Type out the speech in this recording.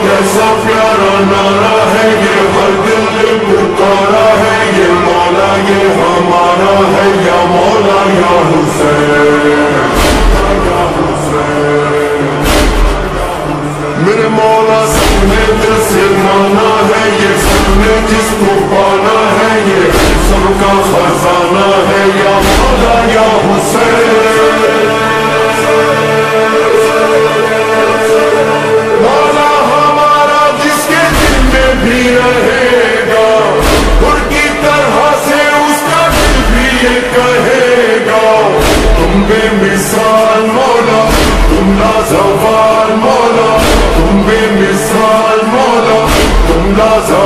कैसा प्यारा नारा है ये हर दिल है ये मौला ये हमारा है या मौला या हुसैन मौला सबने दिल से है ये सबने जिसको पाना है ये सबका कहेगा तुम बेमिसाल मौला तुम लाजवाल मौला तुम बेमिसाल मौला तुम लाजवाल